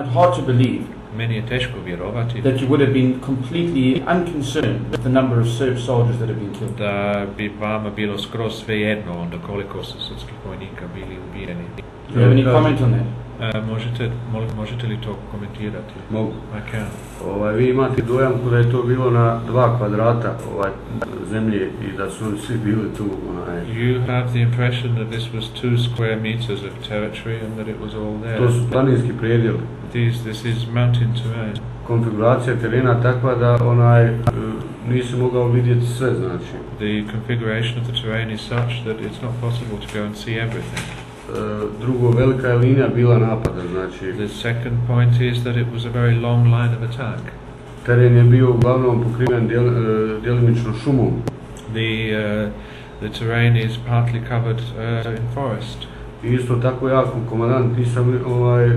find it hard to believe Meni je teško vjerovati that you would have been completely unconcerned with the number of Serb soldiers that have been killed. da bi vama bilo skroz svejedno onda koliko su srpskih vojnika bili ubijeni. Do you have any comment on that? Možete, molim, možete li to komentirati? Mogu. I can. Ovaj, vi imate dojam da je to bilo na dva kvadrata ovaj, zemlje i da su svi bili tu. Onaj, You have the impression that this was two square meters of territory and that it was all there. to su planinski predjeli. These, this is mountain terrain. Konfiguracija terena takva da onaj nisi mogao vidjeti sve, znači. The configuration of the terrain is such that it's not possible to go and see everything. Drugo, velika je linija bila napada, znači. The second point is that it was a very long line of attack. Teren je bio uglavnom pokriven djel, djelimično šumom. The, uh, the terrain is partly covered uh, in forest. I isto tako ja kao komandant nisam ovaj,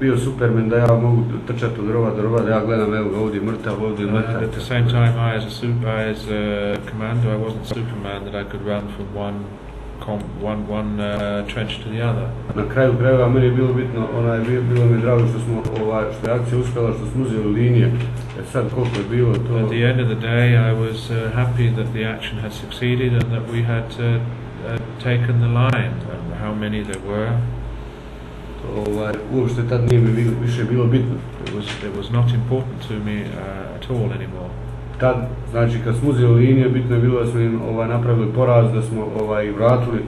bio supermen da ja mogu trčati od rova do rova, da ja gledam evo ga ovdje mrtav, ovdje And mrtav. at the same time, I as a, sup- I as a commander, I wasn't Superman that I could run from one, com- one, one uh, trench to the other. Na kraju krajeva meni je bilo bitno, onaj, bilo, bilo mi je drago što smo, ovaj, što je akcija uspjela, što smo uzeli linije. E sad koliko je bilo to... At the end of the day, I was uh, happy that the action had succeeded and that we had uh, uh, taken the line. And how many there were, Ovaj, uopšte tad nije mi bilo, više bilo bitno. it was, it was not important to me uh, at all anymore. Tad, znači kad smo uzeli linije, bitno je bilo da smo im ovaj, napravili poraz, da smo ovaj, vratili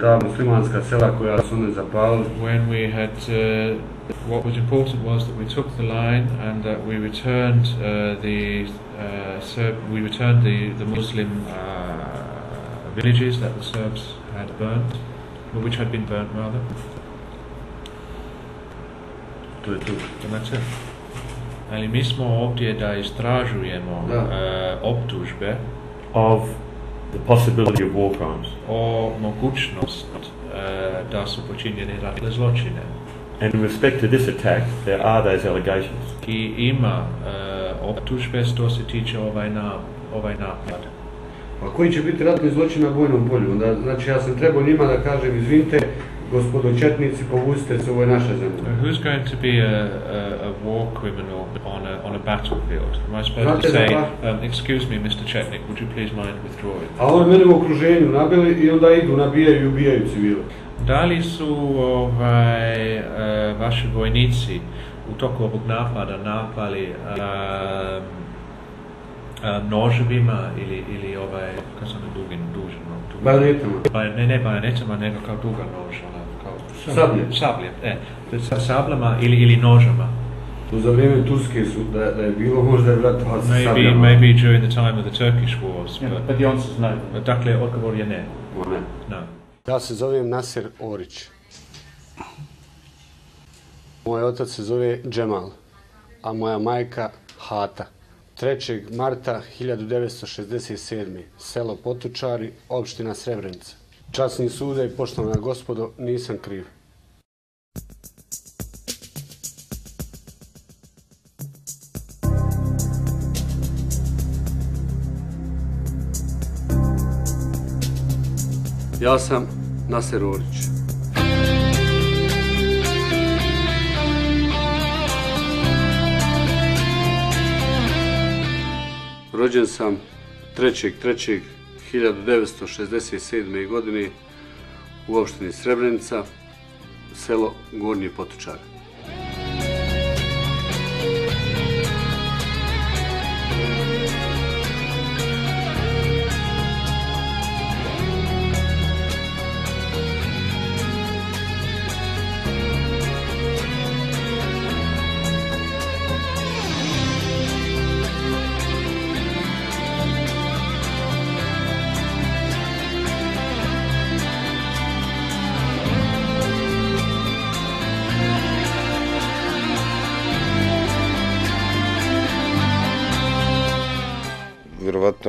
ta muslimanska sela koja su zapalili. When we had, uh, what was important was that we took the line and that we returned uh, the uh, Serb, we returned the, the Muslim uh, villages that the Serbs had burnt, or which had been burnt rather, To je to. and that's it. Ali mi smo ovdje da istražujemo Da. uh, optužbe of the possibility of war crimes. o mogućnost uh, da su počinjeni ratne zločine. And in respect to this attack, there are those allegations. I ima uh, optužbe što se tiče ovaj, na, ovaj napad. A koji će biti ratni zločin na bojnom polju? Onda, znači ja sam trebao njima da kažem, izvinite, gospodo Četnici, povucite se, ovo je naša zemlja. Uh, who's going to be a, a, a war criminal on a, on a battlefield? Am I supposed Znate to say, um, excuse me, Mr. Chetnik, would you please mind withdrawing? A oni mene u okruženju nabili i onda idu, nabijaju i ubijaju civile. Da li su ovaj, uh, vaši vojnici u toku ovog napada napali um, um, noževima ili, ili ovaj, kako sam dugin, dužin, no, dužin. Bajonetama. Ba, ne, ne bajonetama, nego kao duga nož, kao Sablje. sablje, e, sa sabljama ili, ili nožama. Tu za vrijeme Turske su, da, da je bilo možda je ratova sa Maybe, sabljama. maybe during the time of the Turkish wars, Yeah, but, but the answer is no. dakle, odgovor je ne, O, ne. no. Ja se zovem Nasir Orić. Moj otac se zove Džemal, a moja majka Hata. 3. marta 1967. Selo Potučari, opština Srebrenica. Časni sude i poštovana gospodo, nisam kriv. Ja sam Naser Orić. Rođen sam 1967. godine u opštini Srebrenica, selo Gornji Potočar.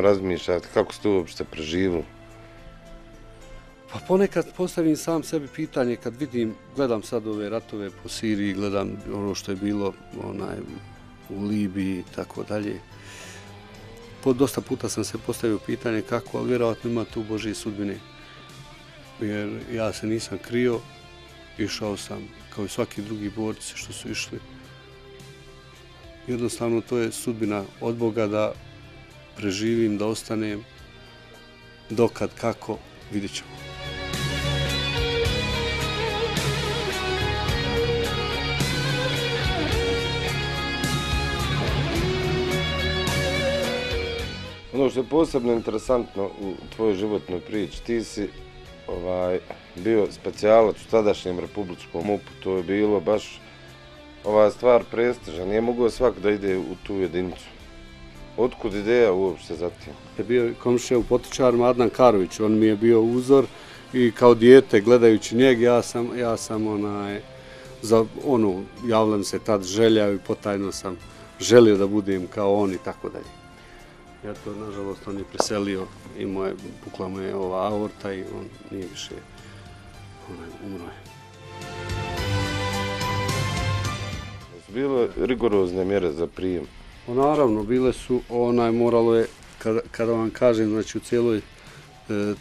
Vjerovatno razmišljate kako ste uopšte preživili. Pa ponekad postavim sam sebi pitanje kad vidim, gledam sad ove ratove po Siriji, gledam ono što je bilo onaj, u Libiji i tako dalje. Po dosta puta sam se postavio pitanje kako, ali vjerovatno ima tu Božije sudbine. Jer ja se nisam krio išao sam kao i svaki drugi borci što su išli. Jednostavno to je sudbina od Boga da preživim, da ostanem, dokad, kako, vidjet ćemo. Ono što je posebno interesantno u tvojoj životnoj priči, ti si ovaj, bio specijalac u tadašnjem republičkom upu, to je bilo baš ova stvar prestiža, nije mogao svak da ide u tu jedinicu. Otkud ideja uopšte za tim? Je bio komšija u potičarima Adnan Karović, on mi je bio uzor i kao dijete gledajući njeg ja sam, ja sam onaj, za ono, javljam se tad želja i potajno sam želio da budem kao on i tako dalje. Ja to, nažalost, on je preselio i moje, pukla mu je ova aorta i on nije više onaj, umro je. Su bile rigorozne mjere za prijem? O, naravno, bile su, onaj, moralo je, kada, kada vam kažem, znači u cijeloj e,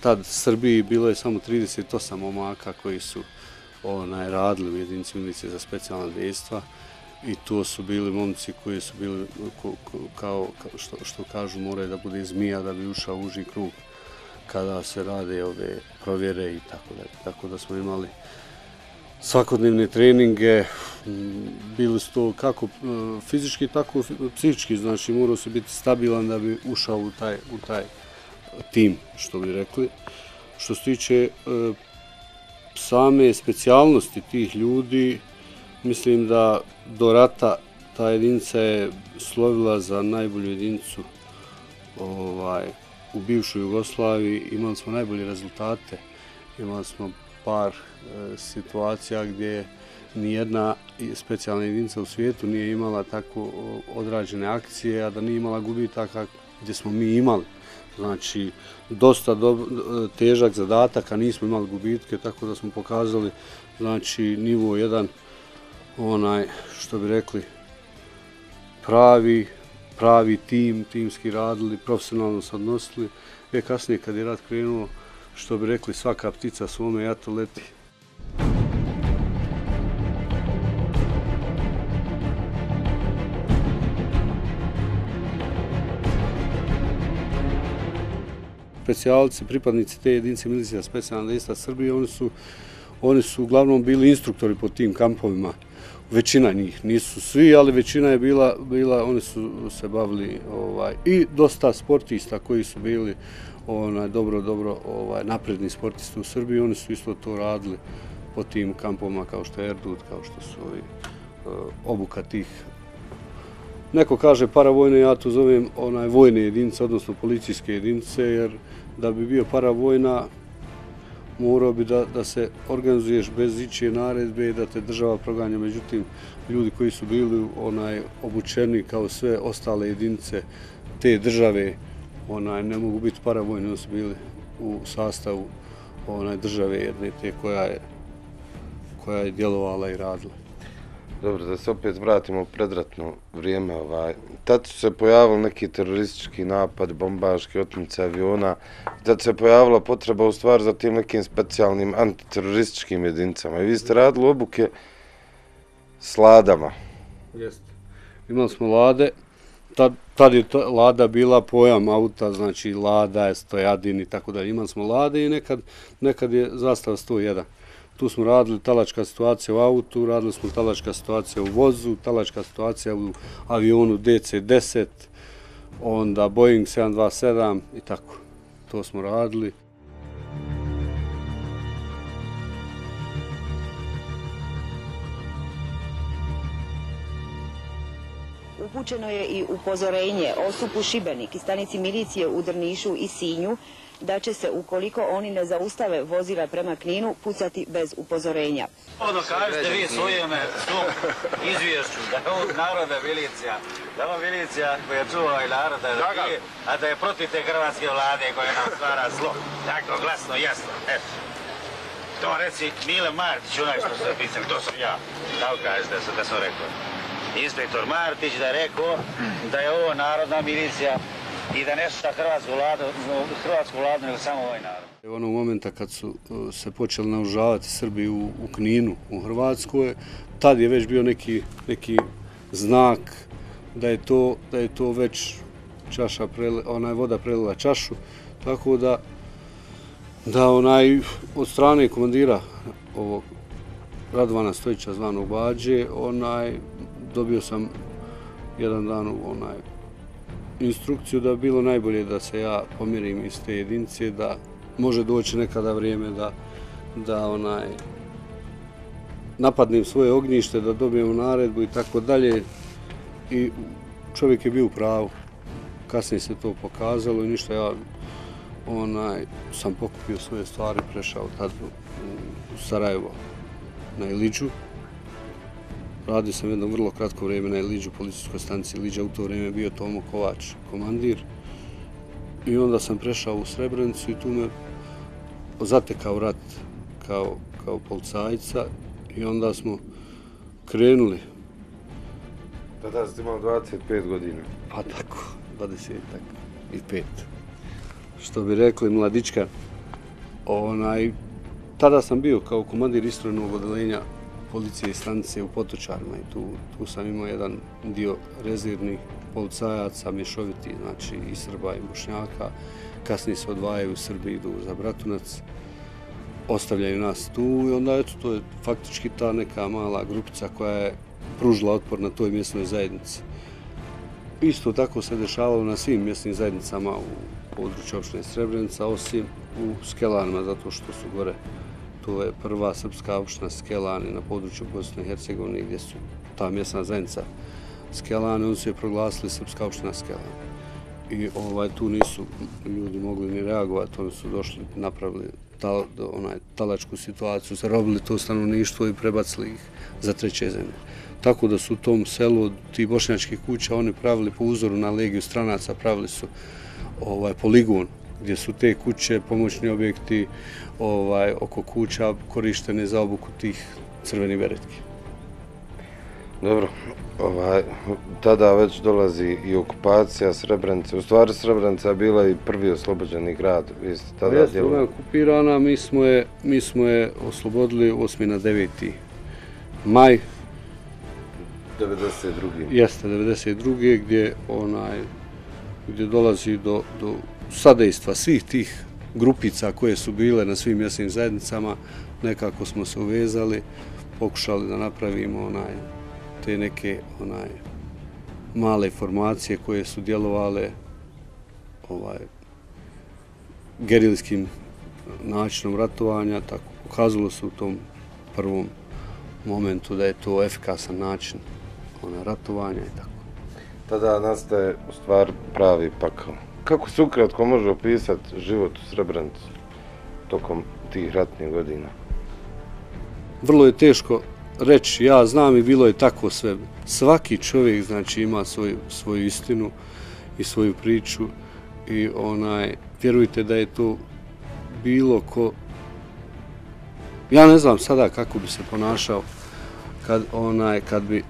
tad Srbiji bilo je samo 38 momaka koji su onaj, radili u jedinici milice za specijalna dejstva i to su bili momci koji su bili, ko, ko, kao, kao što, što kažu, moraju da bude zmija da bi ušao uži krug kada se rade ove provjere i tako da. Tako da smo imali svakodnevne treninge, bili su to kako e, fizički, tako psihički, znači morao se biti stabilan da bi ušao u taj, u taj tim, što bi rekli. Što se tiče e, same specijalnosti tih ljudi, mislim da do rata ta jedinica je slovila za najbolju jedinicu ovaj, u bivšoj Jugoslaviji. Imali smo najbolje rezultate, imali smo par e, situacija gdje nijedna specijalna jedinica u svijetu nije imala tako odrađene akcije, a da nije imala gubitaka gdje smo mi imali. Znači, dosta do, e, težak zadatak, a nismo imali gubitke, tako da smo pokazali znači, nivo jedan onaj, što bi rekli, pravi, pravi tim, timski radili, profesionalno se odnosili. E, kasnije kad je rad krenuo, što bi rekli, svaka ptica svome ono, jato leti. Specijalci, pripadnici te jedinice milicija specijalna lista Srbije, oni su, oni su uglavnom bili instruktori po tim kampovima većina njih, nisu svi, ali većina je bila, bila oni su se bavili ovaj, i dosta sportista koji su bili onaj, dobro, dobro ovaj, napredni sportisti u Srbiji, oni su isto to radili po tim kampoma kao što je Erdut, kao što su ovi, eh, obuka tih Neko kaže paravojne, ja to zovem onaj vojne jedinice, odnosno policijske jedinice, jer da bi bio paravojna, morao bi da, da se organizuješ bez ičije naredbe i da te država proganja. Međutim, ljudi koji su bili onaj obučeni kao sve ostale jedinice te države, onaj ne mogu biti paravojni, oni su bili u sastavu onaj države jedne te koja je koja je djelovala i radila. Dobro, da se opet vratimo u predratno vrijeme. Ovaj. Tad su se pojavili neki teroristički napad, bombaški otmice aviona. Tad se pojavila potreba u stvari za tim nekim specijalnim antiterorističkim jedinicama. I vi ste radili obuke s ladama. Jeste. Imali smo lade. Tad, tad je ta, lada bila pojam auta, znači lada je stojadin i tako da. Imali smo lade i nekad, nekad je zastava 101. Tu smo radili talačka situacija u autu, radili smo talačka situacija u vozu, talačka situacija u avionu DC-10, onda Boeing 727 i tako. To smo radili. Upućeno je i upozorenje o supu Šibenik i stanici milicije u Drnišu i Sinju da će se, ukoliko oni ne zaustave vozila prema Kninu, pucati bez upozorenja. Ono kažete vi svojem svom izvješću da je ovo narodna milicija, da je milicija koja čuva i naroda, da je, a da je protiv te hrvatske vlade koja nam stvara zlo. Tako, glasno, jasno. Eto. To reci Mile Martić, onaj što se pisam, to sam ja. Tako kažete da, da sam rekao. Inspektor Martić da je rekao da je ovo narodna milicija i da ne sluša hrvatsku vladu, hrvatsku vladu nego samo ovaj narod. Onog momenta kad su e, se počeli naužavati Srbi u, u Kninu, u Hrvatskoj, tad je već bio neki, neki znak da je to, da je to već čaša prele, onaj voda prelila čašu, tako da da onaj od strane komandira ovog Radovana Stojića zvanog Bađe, onaj dobio sam jedan dan onaj instrukciju da bilo najbolje da se ja pomirim iz te jedinice, da može doći nekada vrijeme da, da onaj napadnem svoje ognjište, da dobijem naredbu i tako dalje. I čovjek je bio u pravu. Kasnije se to pokazalo i ništa ja onaj, sam pokupio svoje stvari, prešao tad u, u Sarajevo na Iliđu. Radio sam jedno vrlo kratko vrijeme na Iliđu, policijskoj stanici Iliđa, u to vrijeme bio Tomo Kovač, komandir. I onda sam prešao u Srebrenicu i tu me zatekao rat kao, kao policajca i onda smo krenuli. Tada ste imali 25 godina. Pa tako, 20 i pet. Što bi rekli mladička, onaj, tada sam bio kao komandir istrojnog odelenja policije i stanice u Potočarima i tu, tu sam imao jedan dio rezervnih policajaca, mješoviti, znači i Srba i Bošnjaka. Kasnije se odvajaju u Srbiji, idu za Bratunac, ostavljaju nas tu i onda eto, to je faktički ta neka mala grupica koja je pružila otpor na toj mjesnoj zajednici. Isto tako se dešavalo na svim mjesnim zajednicama u području opštine Srebrenica, osim u Skelanima, zato što su gore to je prva srpska opština Skelani na području Bosne i Hercegovine gdje su ta mjesna zajednica Skelani, oni su je proglasili srpska opština Skelani. I ovaj, tu nisu ljudi mogli ni reagovati, oni su došli, napravili tal, onaj, talačku situaciju, zarobili to stanovništvo i prebacili ih za treće zemlje. Tako da su u tom selu ti bošnjački kuća oni pravili po uzoru na legiju stranaca, pravili su ovaj poligon gdje su te kuće, pomoćni objekti ovaj oko kuća korištene za obuku tih crvenih beretki. Dobro, ovaj, tada već dolazi i okupacija Srebrenice. U stvari Srebrenica je bila i prvi oslobođeni grad. Vi ste tada Jeste, djelo... ona je okupirana, mi smo je, mi smo je oslobodili 8. na 9. maj. 92. Jeste, 92. gdje onaj gdje dolazi do, do sadejstva svih tih grupica koje su bile na svim mjesnim zajednicama, nekako smo se uvezali, pokušali da napravimo onaj, te neke onaj, male formacije koje su djelovale ovaj, gerilskim načinom ratovanja, tako pokazalo se u tom prvom momentu da je to efikasan način ona, ratovanja i tako tada nastaje u stvar pravi pakao. Kako se ukratko može opisati život u Srebrenicu tokom tih ratnih godina? Vrlo je teško reći, ja znam i bilo je tako sve. Svaki čovjek znači ima svoju, svoju istinu i svoju priču i onaj, vjerujte da je to bilo ko ja ne znam sada kako bi se ponašao kad onaj kad bi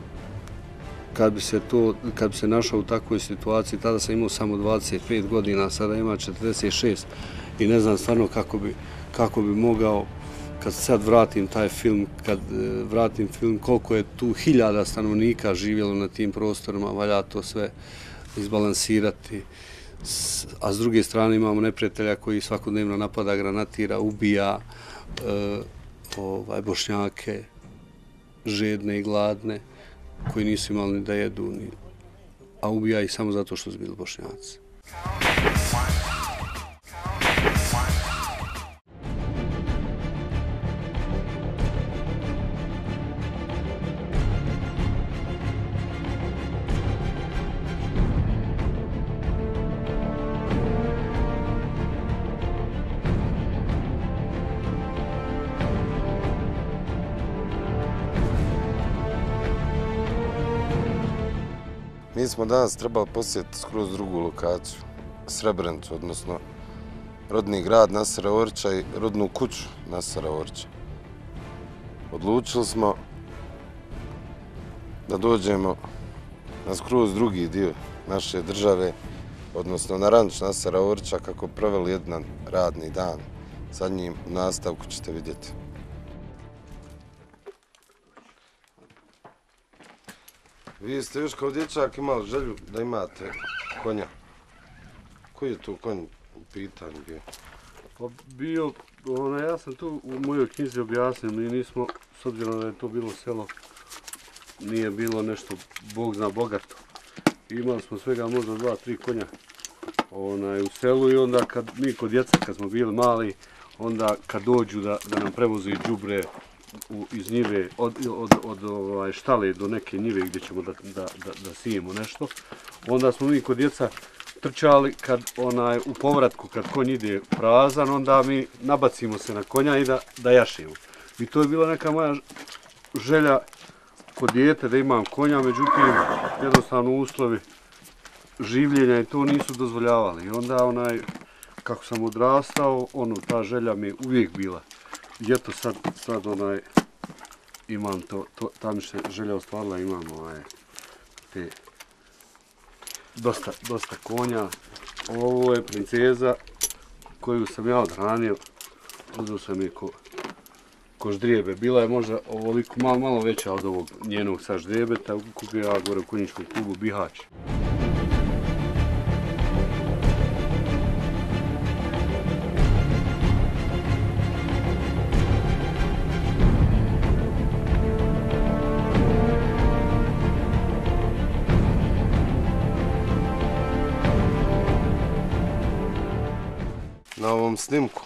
kad bi se to, kad bi se našao u takvoj situaciji, tada sam imao samo 25 godina, sada ima 46 i ne znam stvarno kako bi, kako bi mogao, kad sad vratim taj film, kad e, vratim film, koliko je tu hiljada stanovnika živjelo na tim prostorima, valja to sve izbalansirati. A s druge strane imamo neprijatelja koji svakodnevno napada, granatira, ubija e, ovaj, bošnjake, žedne i gladne koji nisu imali ni da jedu, ni, a ubija ih samo zato što su bili bošnjaci. Smo danas trebali posjetiti skroz drugu lokaciju, Srebrenicu, odnosno rodni grad Nasara Orća i rodnu kuću Nasara Orća. Odlučili smo da dođemo na skroz drugi dio naše države, odnosno na ranč Nasara Orća, kako proveli jedan radni dan. Sad njim nastavku ćete vidjeti. Vi ste još kao dječak imali želju da imate konja. Koji je to konj u pitanju bio? Pa bio, ona, ja sam tu u mojoj knjizi objasnio, mi nismo, s obzirom da je to bilo selo, nije bilo nešto, Bog zna, bogato. Imali smo svega možda dva, tri konja onaj, u selu i onda kad mi kod djeca, kad smo bili mali, onda kad dođu da, da nam prevozi džubre u, iz njive, od, od, od ovaj, štale do neke njive gdje ćemo da, da, da, da sijemo nešto, onda smo mi kod djeca trčali kad onaj u povratku kad konj ide prazan onda mi nabacimo se na konja i da da jašimo. I to je bila neka moja želja kod dijete da imam konja, međutim jednostavno uslovi življenja i to nisu dozvoljavali. I onda onaj kako sam odrastao, ono ta želja mi je uvijek bila. I eto sad sad onaj imam to, to tam se želja ostvarila, imam ovaj te dosta, dosta konja. Ovo je princeza koju sam ja odranio, Uzeo sam je ko, ko ždrijebe. Bila je možda ovoliko malo, malo veća od ovog njenog sa ždrijebeta. Kupio ja gore u konjičkom klubu Bihać. Na ovom snimku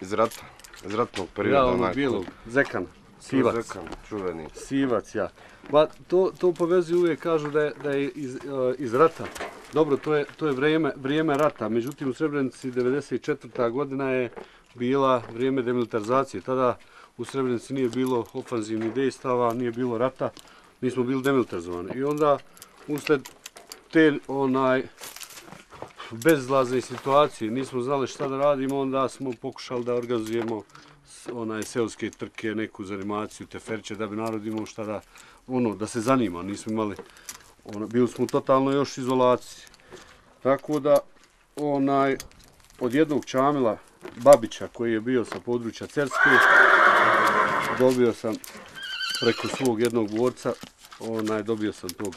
iz rata, iz ratnog Ja, perioda. ono onaj bijelog, zekana, sivac. Zekan, čuveni. Sivac, ja. Ba, to, to povezuju uvijek kažu da je, da je iz, uh, iz rata. Dobro, to je, to je vrijeme, vrijeme rata. Međutim, u Srebrenici 94. godina je bila vrijeme demilitarizacije. Tada u Srebrenici nije bilo ofanzivnih dejstava, nije bilo rata, nismo bili demilitarizovani. I onda, usled te onaj bezlazne situacije, nismo znali šta da radimo, onda smo pokušali da organizujemo onaj seoske trke, neku zanimaciju, teferće, da bi narod imao šta da, ono, da se zanima, nismo imali, ono, bili smo totalno još izolaciji. Tako da, onaj, od jednog čamila, Babića, koji je bio sa područja Cerske, dobio sam preko svog jednog borca, onaj, dobio sam tog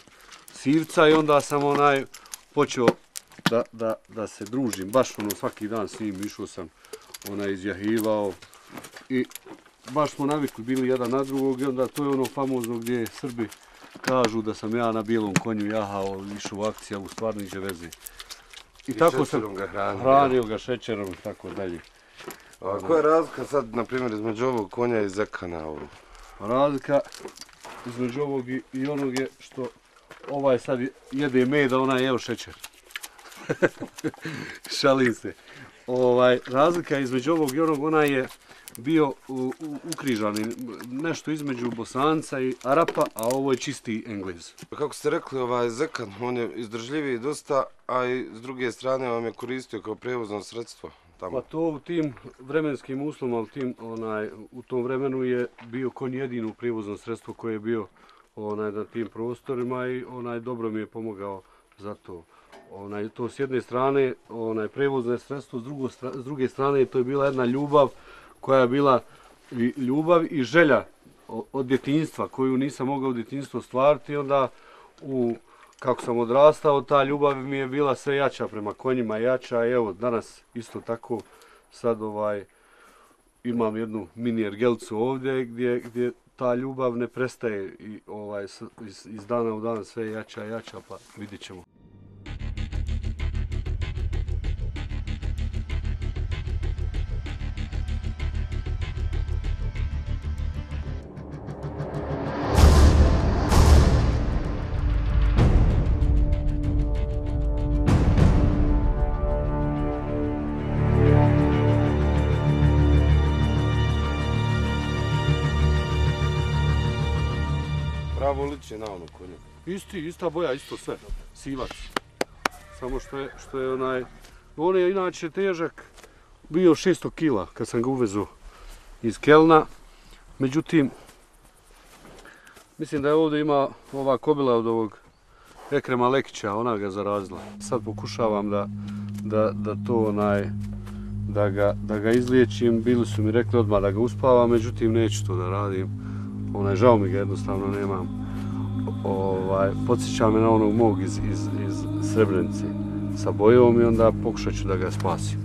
sivca i onda sam onaj počeo da, da, da se družim, baš ono svaki dan s njim, išao sam onaj izjahivao i baš smo navikli bili jedan na drugog i onda to je ono famozno gdje Srbi kažu da sam ja na bijelom konju jahao, išao u akciju, u stvarno iđe veze. I, I tako sam ga hranio. hranio ga šećerom i tako dalje. A koja je razlika sad, na primjer, između ovog konja i zekana ovog? Razlika između ovog i, i onog je što ovaj sad jede med, a onaj jeo šećer. Šalim se. Ovaj, razlika između ovog i onog, onaj je bio u, u, ukrižani, nešto između bosanca i arapa, a ovo je čisti englez. Kako ste rekli, ovaj zekan, on je izdržljiviji dosta, a i s druge strane vam je koristio kao prevozno sredstvo. Tamo. Pa to u tim vremenskim uslovima, u, tim, onaj, u tom vremenu je bio konj jedino prijevozno sredstvo koje je bio onaj, na tim prostorima i onaj dobro mi je pomogao za to. Onaj, to s jedne strane, onaj prevozne sredstvo, s, drugo, s druge strane to je bila jedna ljubav koja je bila i ljubav i želja od djetinjstva koju nisam mogao u djetinjstvu stvariti, onda u kako sam odrastao, ta ljubav mi je bila sve jača prema konjima, jača i evo danas isto tako sad ovaj imam jednu mini ergelcu ovdje gdje, gdje ta ljubav ne prestaje i ovaj iz, iz dana u dan sve jača i jača pa vidit ćemo. Pravo liče na ono konju. Isti, ista boja, isto sve. Sivac. Samo što je, što je onaj... On je inače težak bio 600 kila kad sam ga uvezu iz Kelna. Međutim, mislim da je ovdje ima ova kobila od ovog Ekrema Lekića, ona ga zarazila. Sad pokušavam da, da, da to onaj, da ga, da ga izliječim. Bili su mi rekli odmah da ga uspavam, međutim neću to da radim. Onaj, žao mi ga jednostavno nemam. Ovaj, podsjeća me na onog mog iz, iz, iz Srebrenice sa bojom i onda pokušat ću da ga spasim.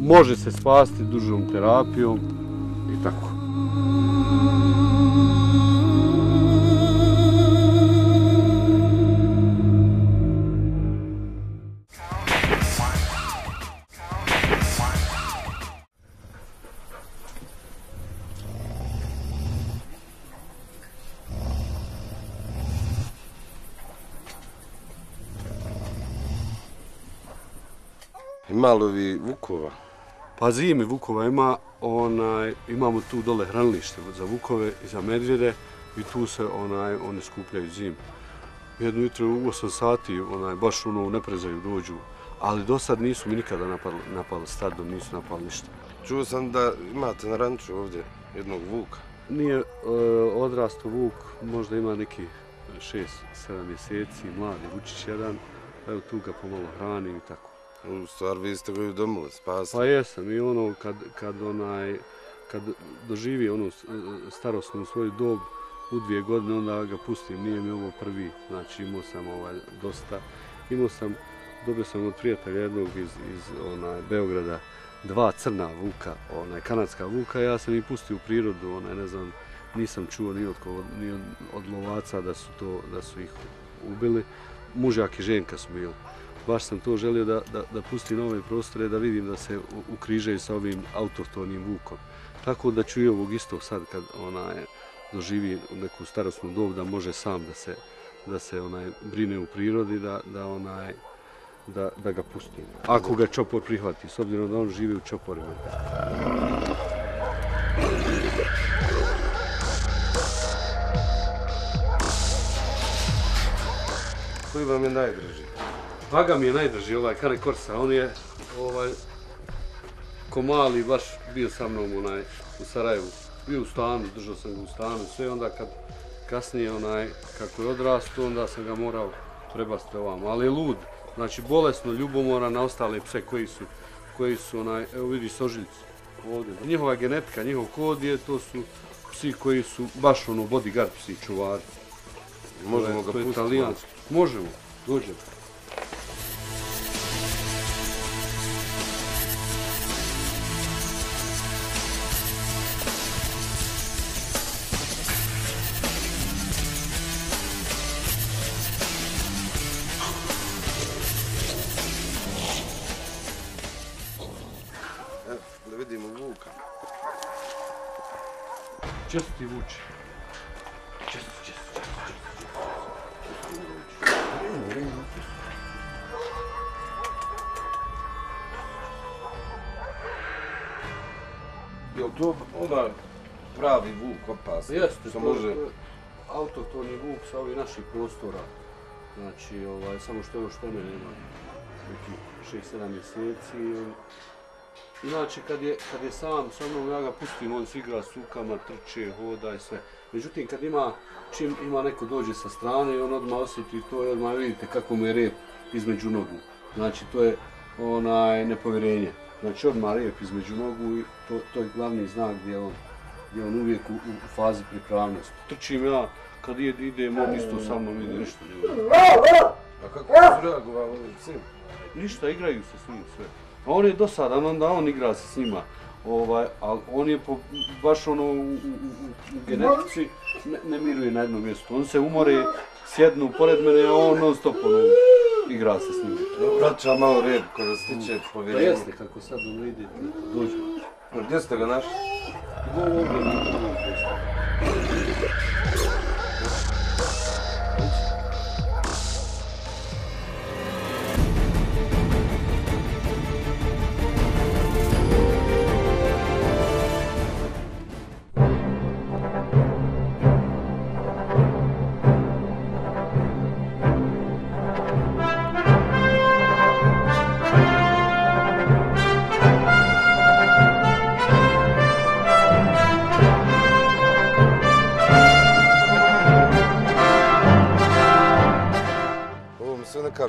Može se spasti dužom terapijom i tako. Ima li ovi vukova? Pa zimi Vukova ima, onaj, imamo tu dole hranilište za Vukove i za medvjede i tu se onaj, oni skupljaju zim. Jedno jutro u 8 sati, onaj, baš ono u neprezaju dođu, ali do sad nisu mi nikada napali, napali stadom, nisu napali ništa. Čuo sam da imate na ranču ovdje jednog vuka. Nije e, odrasto Vuk, možda ima neki 6-7 mjeseci, mladi Vučić jedan, evo tu ga pomalo hrani i tako. U stvar, vi ste ga i udomili, spasili. Pa jesam i ono kad, kad onaj kad doživi onu starostnu starosnu svoju dob u dvije godine onda ga pustim, nije mi ovo prvi, znači imao sam ovaj dosta, imao sam, dobio sam od prijatelja jednog iz, iz onaj, Beograda dva crna vuka, onaj kanadska vuka, ja sam ih pustio u prirodu, onaj ne znam, nisam čuo ni od, koga, ni od, od lovaca da su to, da su ih ubili, mužak i ženka su bili baš sam to želio da, da, da pustim ove prostore, da vidim da se ukrižaju sa ovim autohtonim vukom. Tako da ću i ovog istog sad kad onaj doživi neku starosnu dob da može sam da se da se onaj brine u prirodi da da onaj da, da ga pustim. Ako ga čopor prihvati, s obzirom da on živi u čoporima. Koji vam je najdraži? Vaga mi je najdrži ovaj Kane Korsa, on je ovaj ko mali baš bio sa mnom onaj u Sarajevu. Bio u stanu, držao sam ga u stanu, sve onda kad kasnije onaj kako je odrastao, onda sam ga morao prebaciti ovamo, ali je lud. Znači bolesno ljubomora na ostale pse koji su koji su onaj, evo vidi sožiljci ovdje. Njihova genetika, njihov kod je, to su psi koji su baš ono bodyguard psi, čuvari. Možemo ga pustiti? Možemo, dođemo. Opasan? Jeste, Što to može... autohtoni vuk sa ovih naših prostora. Znači, ovaj, samo što je ovo što mene ima neki 6-7 mjeseci. on- Inače, kad je, kad je sam sa mnom, ja ga pustim, on se igra s ukama, trče, hoda i sve. Međutim, kad ima, čim ima neko dođe sa strane on odmah osjeti to i odmah vidite kako mu je rep između nogu. Znači, to je onaj nepovjerenje. Znači, odmah rep između nogu i to, to je glavni znak gdje on je on uvijek u, u fazi pripravnosti. Trčim ja, kad ide, idem, on isto sa mnom ide, ništa ne ide. A kako su reagovali ovi psi? Ništa, igraju se s njim sve. A on je dosadan, onda on igra se s njima. Ovaj, ali on je po, baš ono u, u, u, u genetici ne, ne miruje na jednom mjestu. On se umore, sjednu pored mene, a on non stop ono, igra se s njima. Vraća malo red kada stiče Da povjerenje. jeste, kako sad ono ide, dođe. Gdje ste ga našli? Ovo ovdje na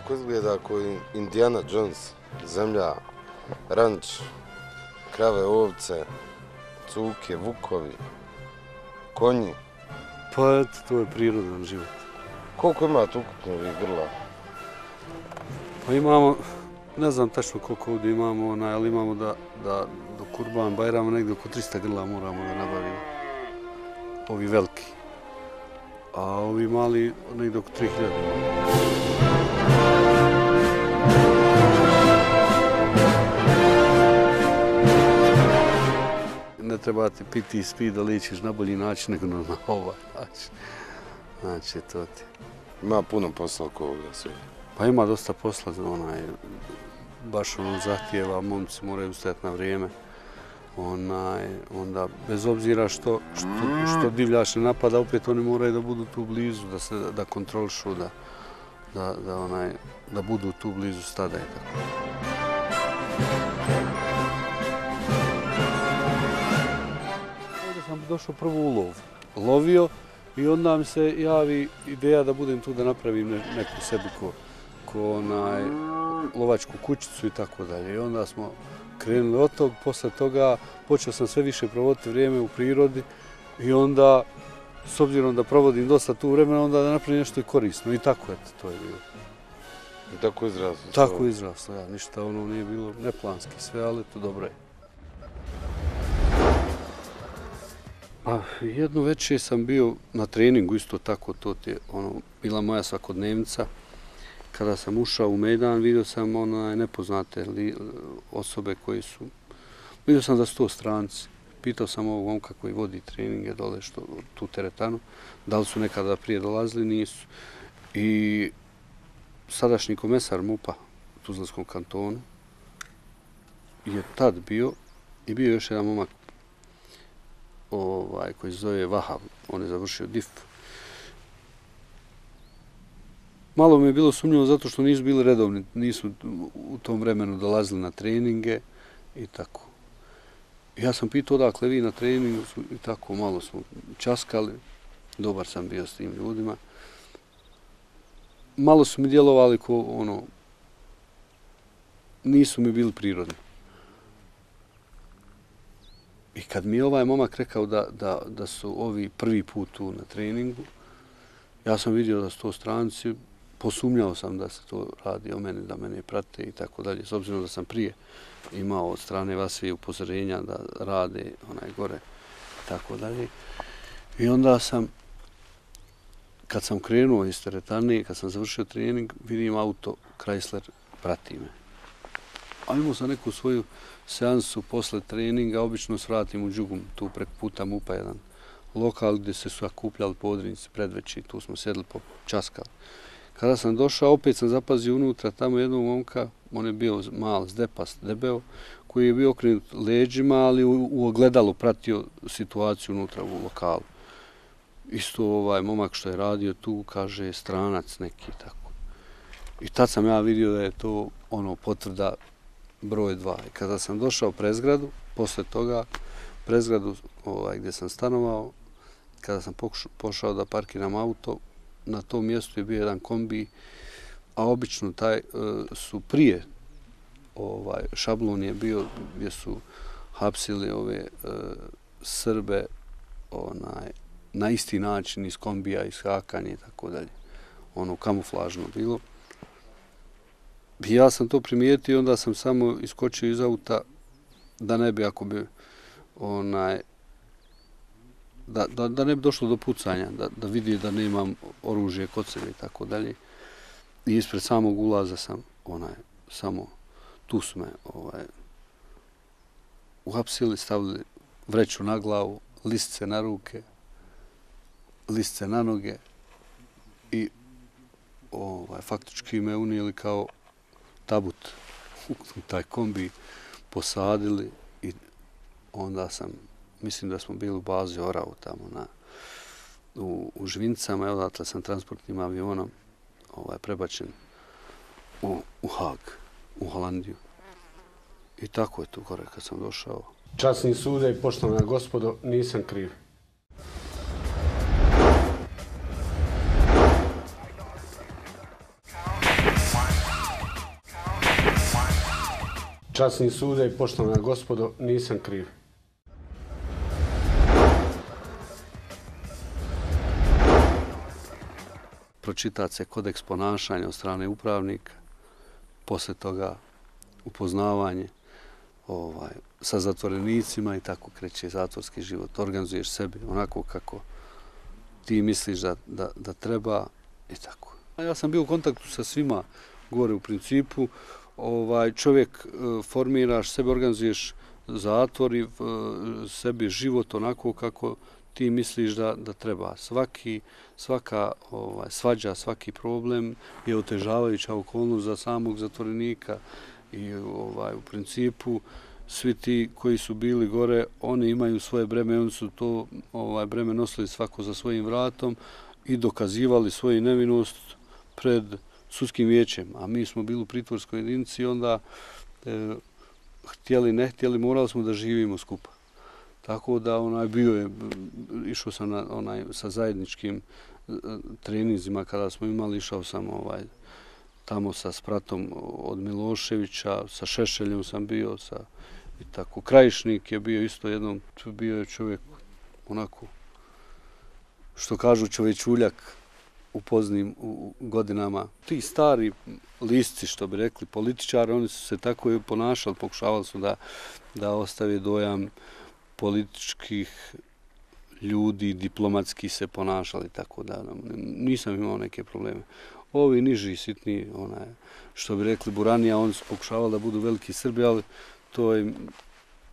nekako izgleda koji Indiana Jones, zemlja, ranč, krave, ovce, cuke, vukovi, konji. Pa eto, to je prirodan život. Koliko imate ukupno ovih grla? Pa imamo, ne znam tačno koliko ovdje imamo, onaj, ali imamo da, da do Kurban Bajrama negdje oko 300 grla moramo da nabavimo. Ovi veliki. A ovi mali negdje oko 3000 imamo. Ne treba ti piti i spi da ličiš na bolji način nego na ovaj način. Znači, to ti. Ima puno posla oko ovoga sve. Pa ima dosta posla, onaj, baš ono zahtjeva, momci moraju stajati na vrijeme. Onaj, onda, bez obzira što, što, što divljaš ne napada, opet oni moraju da budu tu blizu, da se da kontrolišu, da, da, da, onaj, da budu tu blizu stada i tako. Sam došao prvo u lov. Lovio i onda mi se javi ideja da budem tu da napravim ne, neku sebi ko, ko onaj, lovačku kućicu i tako dalje. I onda smo krenuli od tog, posle toga počeo sam sve više provoditi vrijeme u prirodi i onda, s obzirom da provodim dosta tu vremena, onda da napravim nešto i korisno. I tako, eto, to je bilo. I tako izraslo. Tako izraslo, ja, ništa ono nije bilo neplanski sve, ali to dobro je. Pa, jedno večer sam bio na treningu, isto tako, to je ono, bila moja svakodnevnica. Kada sam ušao u Medan, vidio sam onaj nepoznate li, osobe koji su, vidio sam da su to stranci. Pitao sam ovog momka koji vodi treninge dole, što, tu teretanu, da li su nekada prije dolazili, nisu. I sadašnji komesar MUPA u Tuzlanskom kantonu je tad bio i bio je još jedan momak ovaj, koji se zove Vahav, on je završio DIF. Malo mi je bilo sumnjivo zato što nisu bili redovni, nisu u tom vremenu dolazili na treninge i tako. Ja sam pitao odakle vi na treningu su, i tako malo smo časkali, dobar sam bio s tim ljudima. Malo su mi djelovali ko ono, nisu mi bili prirodni. I kad mi je ovaj momak rekao da, da, da su ovi prvi put tu na treningu, ja sam vidio da su to stranci, posumnjao sam da se to radi o meni, da mene prate i tako dalje, s obzirom da sam prije imao od strane vas svi upozorenja da rade onaj gore i tako dalje. I onda sam, kad sam krenuo iz teretane, kad sam završio trening, vidim auto Chrysler prati me. A imao sam neku svoju seansu posle treninga, obično svratim u džugum, tu prek puta Mupa jedan lokal gdje se su akupljali podrinci predveći, tu smo sedli po časkali. Kada sam došao, opet sam zapazio unutra tamo jednog momka, on je bio mal, zdepast, debeo, koji je bio okrenut leđima, ali u, u ogledalu pratio situaciju unutra u lokalu. Isto ovaj momak što je radio tu, kaže, stranac neki tako. I tad sam ja vidio da je to ono potvrda broj 2. I kada sam došao prezgradu, posle toga, prezgradu ovaj, gdje sam stanovao, kada sam pokušao, pošao da parkiram auto, na tom mjestu je bio jedan kombi, a obično taj e, su prije ovaj šablon je bio gdje su hapsili ove e, Srbe onaj na isti način iz kombija, iz hakanja i tako dalje. Ono kamuflažno bilo. Ja sam to primijetio onda sam samo iskočio iz auta da ne bi ako bi onaj da, da, da ne bi došlo do pucanja, da, da vidi da nemam oružje kod sebe i tako dalje. I ispred samog ulaza sam onaj samo tu su me ovaj uhapsili, stavili vreću na glavu, listce na ruke, listce na noge i ovaj faktički me unijeli kao tabut u taj kombi posadili i onda sam, mislim da smo bili u bazi Orao tamo na, u, u Žvincama evo odatle sam transportnim avionom ovaj, prebačen u, u Hag, u Holandiju. I tako je tu gore kad sam došao. Časni sude i poštovana gospodo, nisam kriv. Časni sude, poštovana gospodo, nisam kriv. Pročita se kodeks ponašanja od strane upravnika, posle toga upoznavanje ovaj, sa zatvorenicima i tako kreće zatvorski život. Organizuješ sebi onako kako ti misliš da, da, da treba i tako. Ja sam bio u kontaktu sa svima gore u principu. Ovaj, čovjek e, formiraš, sebe organizuješ zatvor i e, sebi život onako kako ti misliš da, da treba. Svaki, svaka ovaj, svađa, svaki problem je otežavajuća okolnost za samog zatvorenika i ovaj, u principu svi ti koji su bili gore, oni imaju svoje breme, oni su to ovaj, breme nosili svako za svojim vratom i dokazivali svoju nevinost pred sudskim vijećem. A mi smo bili u pritvorskoj jedinici i onda e, htjeli, ne htjeli, morali smo da živimo skupa. Tako da onaj bio je, išao sam na, onaj, sa zajedničkim e, treninzima kada smo imali, išao sam ovaj, tamo sa spratom od Miloševića, sa Šešeljom sam bio, sa i tako. Krajišnik je bio isto jednom, bio je čovjek onako, što kažu čovječuljak u poznim u godinama. Ti stari listci, što bi rekli, političari, oni su se tako i ponašali, pokušavali su da, da ostavi dojam političkih ljudi, diplomatski se ponašali, tako da nisam imao neke probleme. Ovi niži, sitni, onaj, što bi rekli, Buranija, oni su pokušavali da budu veliki Srbi, ali to je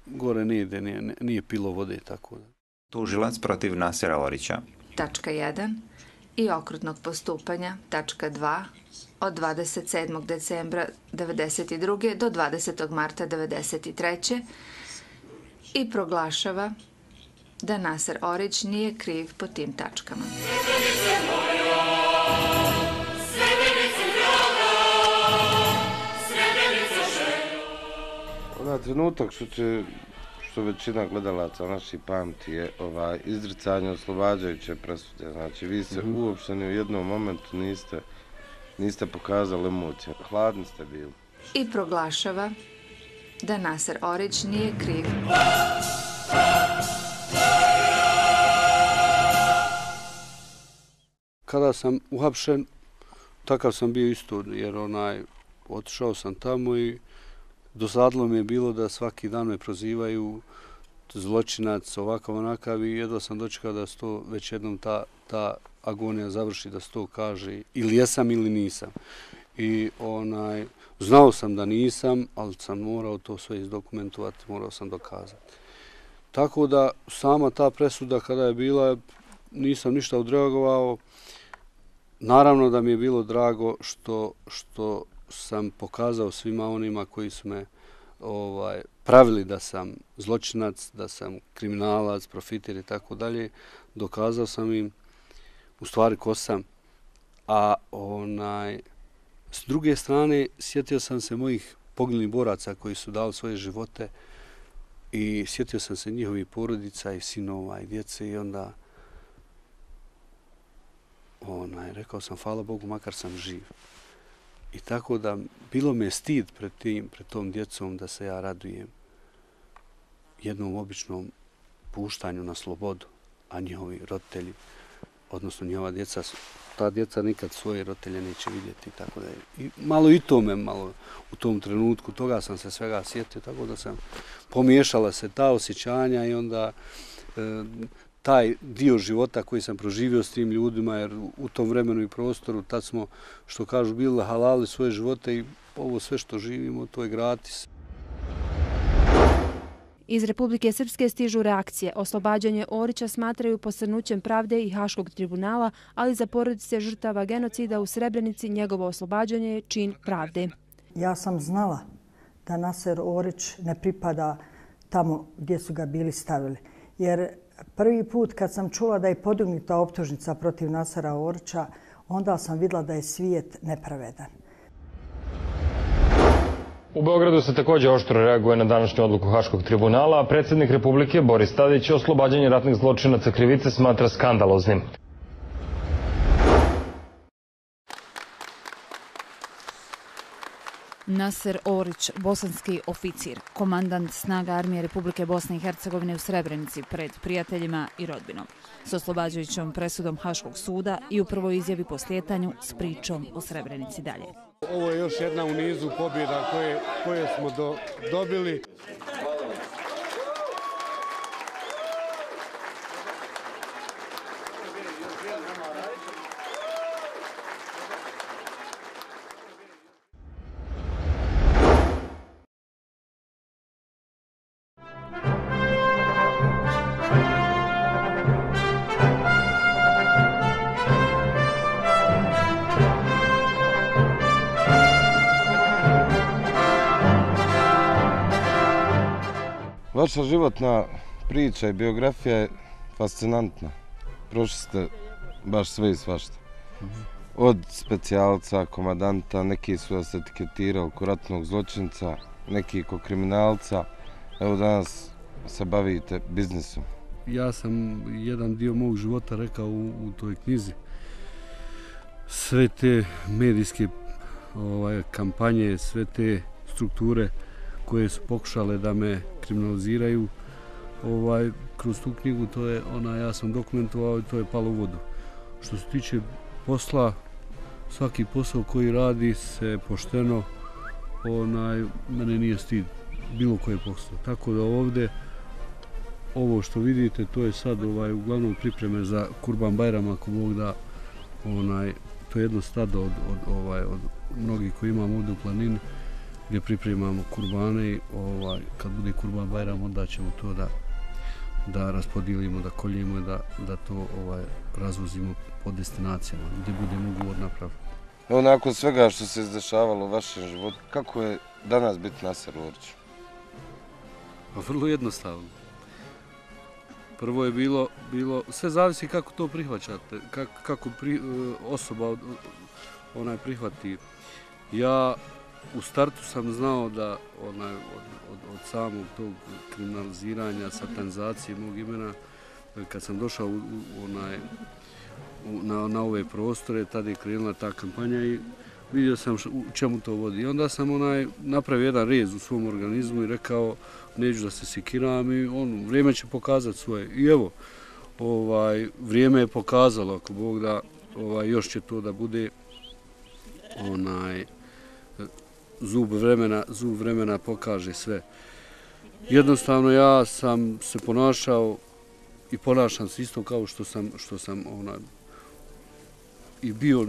gore nije, nije, nije pilo vode, tako da. Tužilac protiv Nasera Orića. Tačka 1 i okrutnog postupanja, tačka 2, od 27. decembra 1992. do 20. marta 1993. i proglašava da Nasser Orić nije kriv po tim tačkama. Ona trenutak što će što većina gledalaca naši pamti je ovaj izricanje oslobađajuće presude. Znači, vi se mm -hmm. uopšte ni u jednom momentu niste, niste pokazali emocije. Hladni ste bili. I proglašava da Nasser Orić nije kriv. Kada sam uhapšen, takav sam bio isto, jer onaj, otišao sam tamo i dosadlo mi je bilo da svaki dan me prozivaju zločinac, ovakav, onakav i jedva sam dočekao da sto već jednom ta, ta agonija završi, da sto kaže ili jesam ili nisam. I onaj, znao sam da nisam, ali sam morao to sve izdokumentovati, morao sam dokazati. Tako da sama ta presuda kada je bila, nisam ništa odreagovao. Naravno da mi je bilo drago što, što sam pokazao svima onima koji su me ovaj, pravili da sam zločinac, da sam kriminalac, profiter i tako dalje, dokazao sam im u stvari ko sam. A onaj, s druge strane, sjetio sam se mojih poginulih boraca koji su dali svoje živote i sjetio sam se njihovih porodica i sinova i djece i onda onaj, rekao sam, hvala Bogu, makar sam živ. I tako da bilo me stid pred, tim, pred tom djecom da se ja radujem jednom običnom puštanju na slobodu, a njihovi roditelji, odnosno njihova djeca, ta djeca nikad svoje roditelje neće vidjeti. Tako da je. I malo i to me malo u tom trenutku, toga sam se svega sjetio, tako da sam pomiješala se ta osjećanja i onda e, taj dio života koji sam proživio s tim ljudima, jer u tom vremenu i prostoru, tad smo, što kažu, bili halali svoje živote i ovo sve što živimo, to je gratis. Iz Republike Srpske stižu reakcije. Oslobađanje Orića smatraju posrnućem pravde i Haškog tribunala, ali za porodice žrtava genocida u Srebrenici njegovo oslobađanje je čin pravde. Ja sam znala da Naser Orić ne pripada tamo gdje su ga bili stavili. Jer prvi put kad sam čula da je podignuta optužnica protiv Nasara Orča, onda sam vidjela da je svijet nepravedan. U Beogradu se također oštro reaguje na današnju odluku Haškog tribunala, a predsjednik Republike Boris Tadić oslobađanje ratnih zločinaca krivice smatra skandaloznim. Naser Orić, bosanski oficir, komandant snaga armije Republike Bosne i Hercegovine u Srebrenici pred prijateljima i rodbinom, s oslobađajućom presudom Haškog suda i u prvoj izjavi po sljetanju s pričom o Srebrenici dalje. Ovo je još jedna u nizu pobjeda koje, koje smo do, dobili. Vaša životna priča i biografija je fascinantna. Prošli ste baš sve i svašta. Od specijalca, komadanta, neki su vas etiketirali ko ratnog zločinca, neki ko kriminalca. Evo danas se bavite biznisom. Ja sam jedan dio mog života rekao u, u toj knjizi. Sve te medijske ovaj, kampanje, sve te strukture koje su pokušale da me kriminaliziraju ovaj kroz tu knjigu to je ona ja sam dokumentovao i to je palo u vodu. Što se tiče posla svaki posao koji radi se pošteno onaj mene nije stid bilo koje posao. Tako da ovde ovo što vidite to je sad ovaj uglavnom pripreme za Kurban Bajram ako Bog da onaj to je jedno stado od, od ovaj od mnogih koji imamo ovde u planini gdje pripremamo kurbane i ovaj, kad bude kurban Bajram onda ćemo to da da raspodilimo, da koljimo i da, da to ovaj razvozimo po destinacijama gdje bude ugovor napraviti. Evo nakon svega što se izdešavalo u vašem životu, kako je danas biti Nasar Orić? Pa vrlo jednostavno. Prvo je bilo, bilo sve zavisi kako to prihvaćate, kako, kako pri, osoba onaj prihvati. Ja u startu sam znao da onaj, od, od, od samog tog kriminaliziranja, satanizacije mog imena, kad sam došao u, u, onaj, u, na, na ove prostore, tada je krenula ta kampanja i vidio sam š, u čemu to vodi. I onda sam onaj, napravio jedan rez u svom organizmu i rekao neću da se sikiram i on, vrijeme će pokazati svoje. I evo, ovaj, vrijeme je pokazalo, ako Bog da, ovaj, još će to da bude onaj, zub vremena, zub vremena pokaže sve. Jednostavno ja sam se ponašao i ponašam se isto kao što sam što sam ona i bio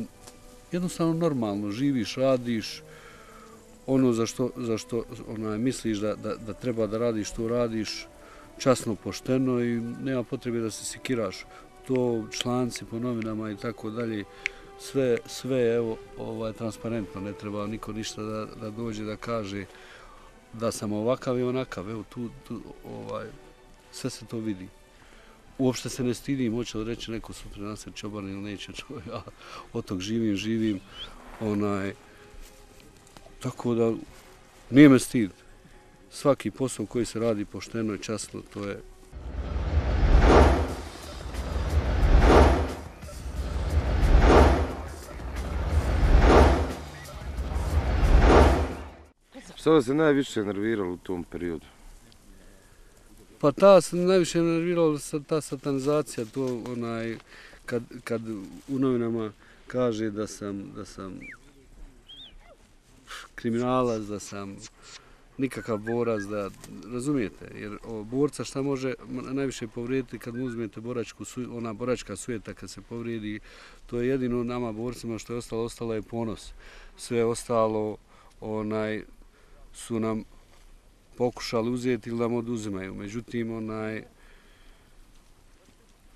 jednostavno normalno živiš, radiš ono za što za što ona misliš da, da, da treba da radiš, to radiš časno, pošteno i nema potrebe da se sikiraš. To članci po novinama i tako dalje sve, sve evo, ovaj, transparentno, ne treba niko ništa da, da dođe da kaže da sam ovakav i onakav, evo tu, tu ovaj, sve se to vidi. Uopšte se ne stidim, hoće da reći neko sutra nas je čoban ili neće čoban, ja od tog živim, živim, onaj, tako da nije me stid. Svaki posao koji se radi pošteno i časno, to je Što vas je najviše nerviralo u tom periodu? Pa ta se najviše nerviralo ta satanizacija, to onaj, kad, kad u novinama kaže da sam, da sam kriminalac, da sam nikakav borac, da razumijete, jer o, borca šta može najviše povrijediti kad mu uzmete boračku, ona boračka sujeta kad se povrijedi, to je jedino nama borcima što je ostalo, ostalo je ponos. Sve ostalo, onaj, su nam pokušali uzeti ili da nam oduzimaju. Međutim, onaj,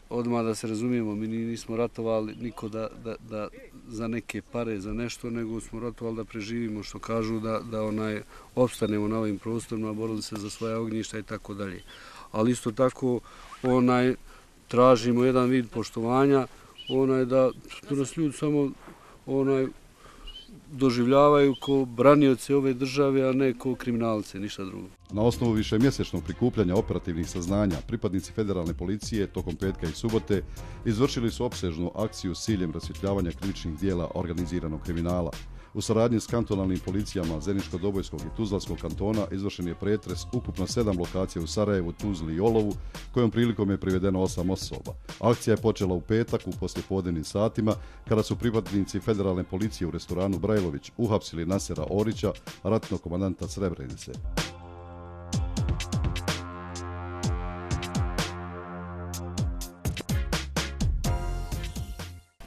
odmah da se razumijemo, mi nismo ratovali niko da, da, da za neke pare, za nešto, nego smo ratovali da preživimo, što kažu, da, da onaj, opstanemo na ovim prostorima, borili se za svoje ognjišta i tako dalje. Ali isto tako, onaj, tražimo jedan vid poštovanja, onaj, da, da nas ljudi samo onaj, doživljavaju ko branioce ove države, a ne ko kriminalce, ništa drugo. Na osnovu više mjesečnog prikupljanja operativnih saznanja, pripadnici federalne policije tokom petka i subote izvršili su opsežnu akciju s ciljem rasvjetljavanja krivičnih dijela organiziranog kriminala. U saradnji s kantonalnim policijama Zeničko-Dobojskog i Tuzlanskog kantona izvršen je pretres ukupno sedam lokacija u Sarajevu, Tuzli i Olovu, kojom prilikom je privedeno osam osoba. Akcija je počela u petak u poslijepodnevnim satima, kada su pripadnici federalne policije u restoranu Brajlović uhapsili Nasera Orića, ratnog komandanta Srebrenice.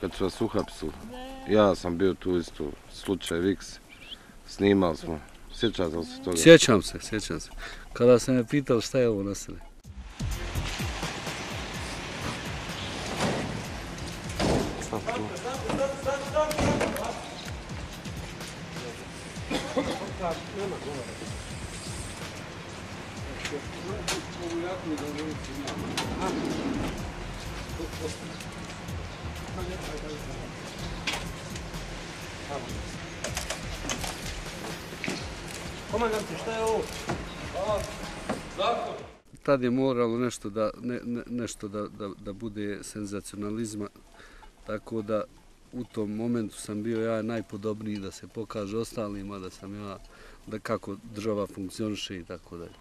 Kad su vas uhapsili, ja sam bio tu isto, slučaj Vix, snimali smo. Sjećate li se toga? Sjećam se, sjećam se. Kada sam me pitao šta je ovo nastane. Thank you. Komandante, šta je ovo? Tad je moralo nešto da, ne, ne, nešto da, da, da bude senzacionalizma, tako da u tom momentu sam bio ja najpodobniji da se pokaže ostalima, da sam ja, da kako država funkcioniše i tako dalje.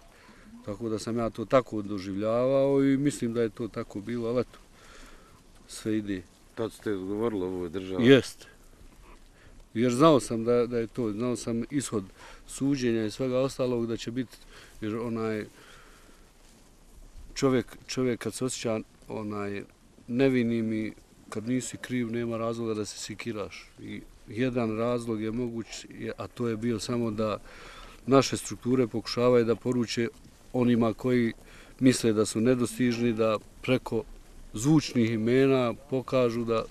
Tako da sam ja to tako doživljavao i mislim da je to tako bilo, ali eto, sve ide. Tad ste govorili o ovoj državi? Jeste. Jer znao sam da, da je to, znao sam ishod suđenja i svega ostalog da će biti, jer onaj čovjek, čovjek kad se osjeća onaj nevinim i kad nisi kriv, nema razloga da se sikiraš. I jedan razlog je moguć, a to je bio samo da naše strukture pokušavaju da poruče onima koji misle da su nedostižni, da preko zvučnih imena pokažu da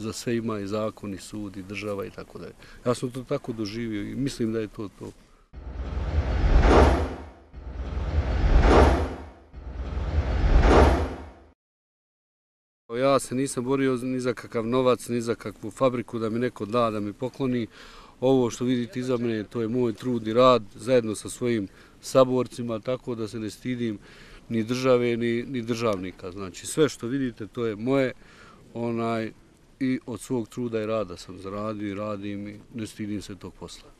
za sve ima i zakon i sud i država i tako dalje. Ja sam to tako doživio i mislim da je to to. Ja se nisam borio ni za kakav novac, ni za kakvu fabriku da mi neko da, da mi pokloni. Ovo što vidite iza mene, to je moj trud i rad zajedno sa svojim saborcima, tako da se ne stidim ni države, ni, ni državnika. Znači, sve što vidite, to je moje, onaj, i od svog truda i rada sam zaradio i radim i ne stidim se tog posla.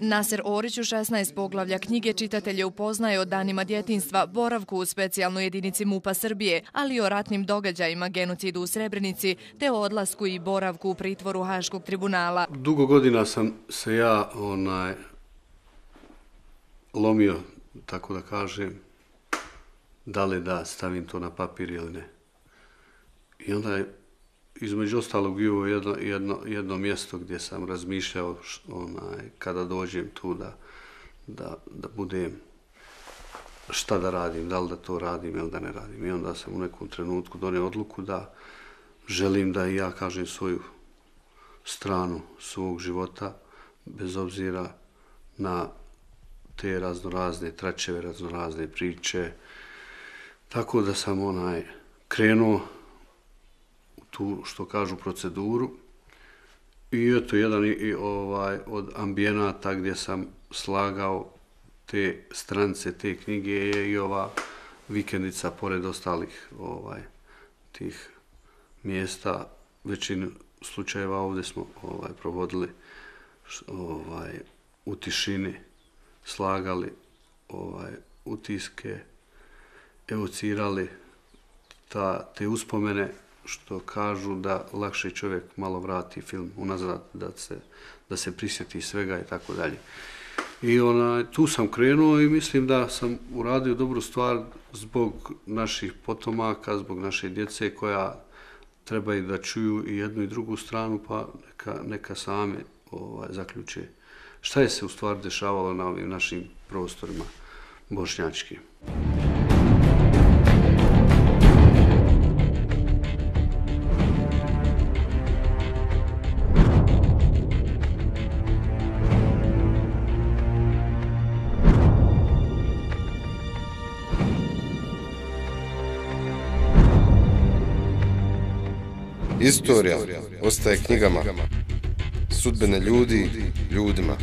Naser Orić u 16 poglavlja knjige čitatelje upoznaje o danima djetinstva, boravku u specijalnoj jedinici MUPA Srbije, ali i o ratnim događajima, genocidu u Srebrenici, te o odlasku i boravku u pritvoru Haškog tribunala. Dugo godina sam se ja onaj lomio, tako da kažem, da li da stavim to na papir ili ne. I onda je između ostalog bio jedno, jedno, jedno mjesto gdje sam razmišljao š, onaj, kada dođem tu da, da, da budem šta da radim, da li da to radim ili da ne radim. I onda sam u nekom trenutku donio odluku da želim da i ja kažem svoju stranu svog života, bez obzira na te raznorazne tračeve, raznorazne priče, Tako da sam onaj krenuo u tu što kažu proceduru. I eto jedan i ovaj od ambijenata gdje sam slagao te strance te knjige je i ova vikendica pored ostalih ovaj tih mjesta. Većinu slučajeva ovdje smo ovaj provodili ovaj u tišini slagali ovaj utiske evocirali ta, te uspomene što kažu da lakše čovjek malo vrati film unazad, da se, da se prisjeti svega i tako dalje. I ona, tu sam krenuo i mislim da sam uradio dobru stvar zbog naših potomaka, zbog naše djece koja treba i da čuju i jednu i drugu stranu, pa neka, neka same ovaj, zaključe šta je se u stvari dešavalo na ovim našim prostorima bošnjačkim. Istorija ostaje knjigama, sudbene ljudi ljudima.